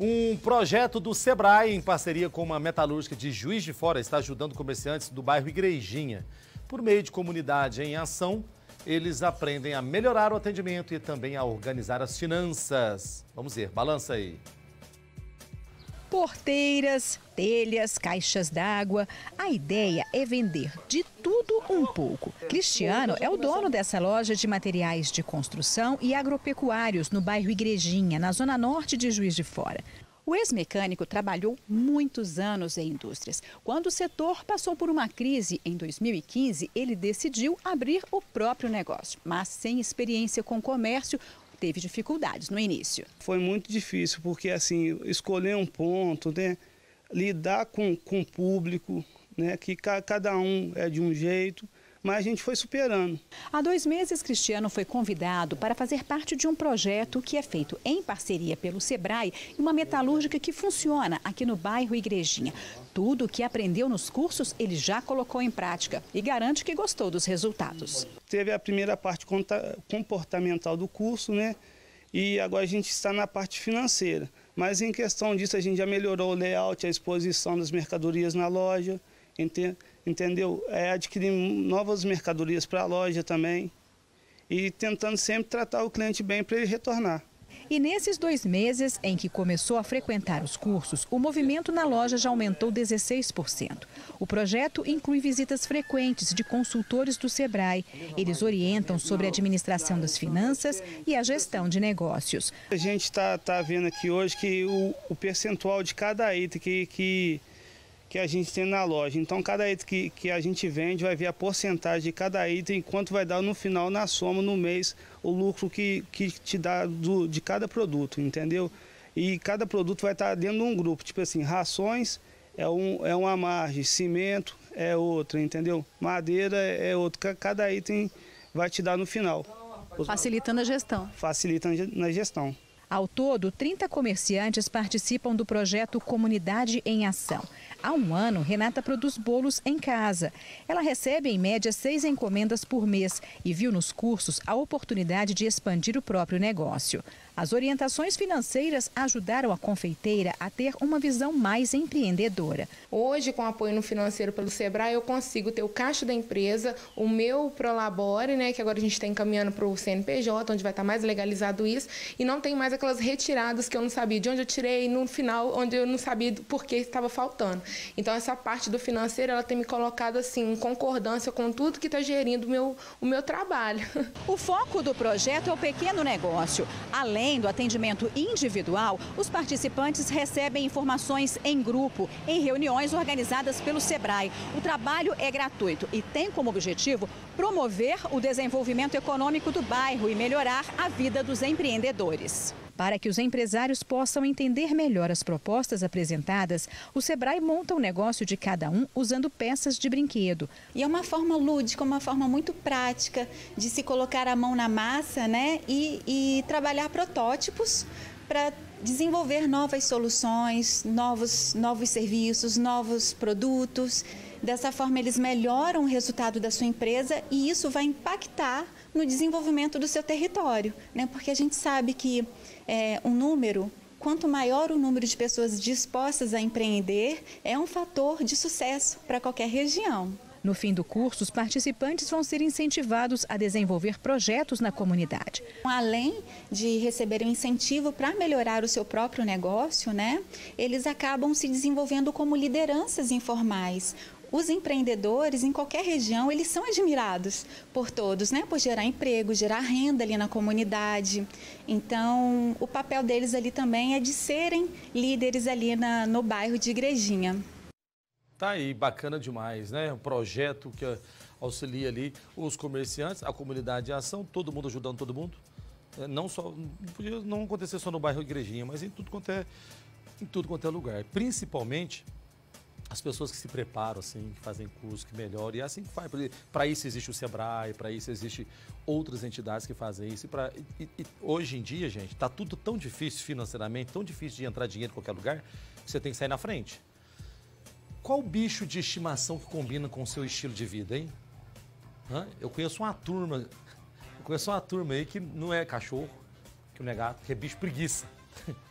Um projeto do Sebrae, em parceria com uma metalúrgica de Juiz de Fora, está ajudando comerciantes do bairro Igrejinha. Por meio de comunidade em ação, eles aprendem a melhorar o atendimento e também a organizar as finanças. Vamos ver, balança aí. Porteiras, telhas, caixas d'água. A ideia é vender de tudo um pouco. Cristiano é o dono dessa loja de materiais de construção e agropecuários no bairro Igrejinha, na zona norte de Juiz de Fora. O ex-mecânico trabalhou muitos anos em indústrias. Quando o setor passou por uma crise em 2015, ele decidiu abrir o próprio negócio. Mas sem experiência com comércio, teve dificuldades no início. Foi muito difícil, porque assim, escolher um ponto, né? lidar com, com o público, né? que ca, cada um é de um jeito, mas a gente foi superando. Há dois meses, Cristiano foi convidado para fazer parte de um projeto que é feito em parceria pelo Sebrae e uma metalúrgica que funciona aqui no bairro Igrejinha. Tudo o que aprendeu nos cursos ele já colocou em prática e garante que gostou dos resultados. Teve a primeira parte comportamental do curso, né? E agora a gente está na parte financeira. Mas em questão disso, a gente já melhorou o layout, a exposição das mercadorias na loja entendeu? É adquirir novas mercadorias para a loja também e tentando sempre tratar o cliente bem para ele retornar. E nesses dois meses em que começou a frequentar os cursos, o movimento na loja já aumentou 16%. O projeto inclui visitas frequentes de consultores do Sebrae. Eles orientam sobre a administração das finanças e a gestão de negócios. A gente está tá vendo aqui hoje que o, o percentual de cada item que, que que a gente tem na loja. Então, cada item que, que a gente vende vai ver a porcentagem de cada item, quanto vai dar no final, na soma, no mês, o lucro que, que te dá do, de cada produto, entendeu? E cada produto vai estar dentro de um grupo, tipo assim, rações é, um, é uma margem, cimento é outra, entendeu? Madeira é outra, cada item vai te dar no final. Facilitando a gestão. Facilita na gestão. Ao todo, 30 comerciantes participam do projeto Comunidade em Ação. Há um ano, Renata produz bolos em casa. Ela recebe, em média, seis encomendas por mês e viu nos cursos a oportunidade de expandir o próprio negócio. As orientações financeiras ajudaram a confeiteira a ter uma visão mais empreendedora. Hoje, com apoio no financeiro pelo Sebrae, eu consigo ter o caixa da empresa, o meu Prolabore, né, que agora a gente está encaminhando para o CNPJ, onde vai estar tá mais legalizado isso, e não tem mais aquelas retiradas que eu não sabia de onde eu tirei, no final, onde eu não sabia por que estava faltando. Então, essa parte do financeiro, ela tem me colocado assim, em concordância com tudo que está gerindo o meu, o meu trabalho. O foco do projeto é o pequeno negócio. Além do atendimento individual, os participantes recebem informações em grupo, em reuniões organizadas pelo SEBRAE. O trabalho é gratuito e tem como objetivo promover o desenvolvimento econômico do bairro e melhorar a vida dos empreendedores. Para que os empresários possam entender melhor as propostas apresentadas, o Sebrae monta o um negócio de cada um usando peças de brinquedo. E é uma forma lúdica, uma forma muito prática de se colocar a mão na massa né, e, e trabalhar protótipos para desenvolver novas soluções, novos, novos serviços, novos produtos. Dessa forma, eles melhoram o resultado da sua empresa e isso vai impactar no desenvolvimento do seu território, né? porque a gente sabe que é, um número quanto maior o número de pessoas dispostas a empreender, é um fator de sucesso para qualquer região. No fim do curso, os participantes vão ser incentivados a desenvolver projetos na comunidade. Além de receber um incentivo para melhorar o seu próprio negócio, né, eles acabam se desenvolvendo como lideranças informais, os empreendedores em qualquer região, eles são admirados por todos, né? Por gerar emprego, gerar renda ali na comunidade. Então, o papel deles ali também é de serem líderes ali na, no bairro de Igrejinha. Tá aí, bacana demais, né? Um projeto que auxilia ali os comerciantes, a comunidade de ação, todo mundo ajudando todo mundo. É, não só, não podia não acontecer só no bairro Igrejinha, mas em tudo quanto é, em tudo quanto é lugar. Principalmente as pessoas que se preparam, assim, que fazem curso, que melhoram, e é assim que faz. Para isso existe o Sebrae, para isso existe outras entidades que fazem isso. E, pra, e, e hoje em dia, gente, está tudo tão difícil financeiramente, tão difícil de entrar dinheiro em qualquer lugar, que você tem que sair na frente. Qual bicho de estimação que combina com o seu estilo de vida, hein? Hã? Eu conheço uma turma, eu conheço uma turma aí que não é cachorro, que não é gato, que é bicho preguiça.